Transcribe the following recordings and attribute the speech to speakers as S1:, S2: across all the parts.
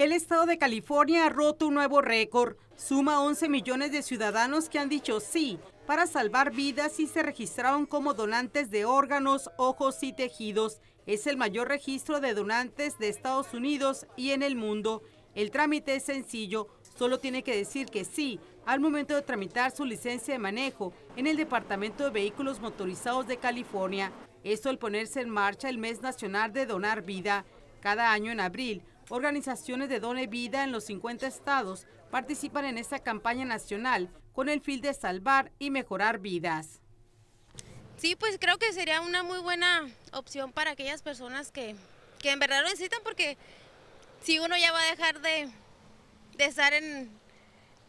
S1: El estado de California ha roto un nuevo récord. Suma 11 millones de ciudadanos que han dicho sí para salvar vidas y se registraron como donantes de órganos, ojos y tejidos. Es el mayor registro de donantes de Estados Unidos y en el mundo. El trámite es sencillo, solo tiene que decir que sí al momento de tramitar su licencia de manejo en el Departamento de Vehículos Motorizados de California. Esto al ponerse en marcha el mes nacional de donar vida. Cada año en abril, Organizaciones de Done Vida en los 50 estados participan en esta campaña nacional con el fin de salvar y mejorar vidas.
S2: Sí, pues creo que sería una muy buena opción para aquellas personas que, en verdad lo necesitan porque si uno ya va a dejar de, estar en,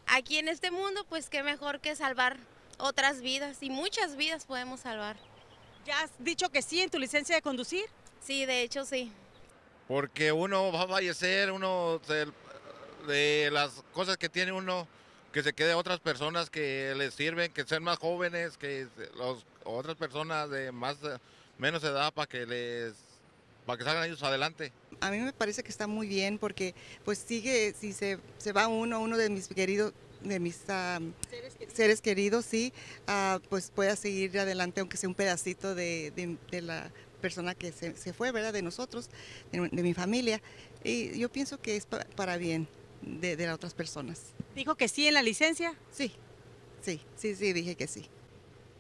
S2: aquí en este mundo, pues qué mejor que salvar otras vidas y muchas vidas podemos salvar.
S1: ¿Ya has dicho que sí en tu licencia de conducir?
S2: Sí, de hecho sí
S3: porque uno va a fallecer, uno de las cosas que tiene uno, que se quede a otras personas que les sirven, que sean más jóvenes, que los, otras personas de más menos edad para que les para que salgan ellos adelante.
S4: A mí me parece que está muy bien porque pues sigue, si se, se va uno, uno de mis queridos de mis ¿Seres, queridos? sí, uh, pues pueda seguir adelante aunque sea un pedacito de, de la persona que se, fue, ¿verdad? De nosotros, de, mi familia. Y yo pienso que es para, bien de, de las otras personas.
S1: ¿Dijo que sí en la licencia?
S4: Sí, sí, sí, sí, dije que sí.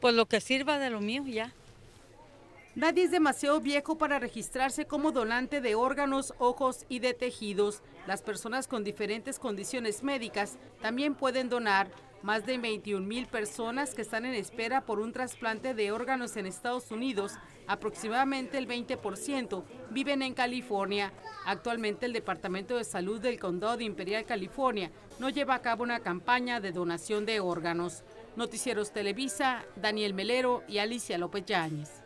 S5: Pues lo que sirva de lo mío ya.
S1: Nadie es demasiado viejo para registrarse como donante de órganos, ojos y de tejidos. Las personas con diferentes condiciones médicas también pueden donar. Más de 21 mil personas que están en espera por un trasplante de órganos en Estados Unidos, aproximadamente el 20%, viven en California. Actualmente el Departamento de Salud del Condado de Imperial, California, no lleva a cabo una campaña de donación de órganos. Noticieros Televisa, Daniel Melero y Alicia López Yáñez.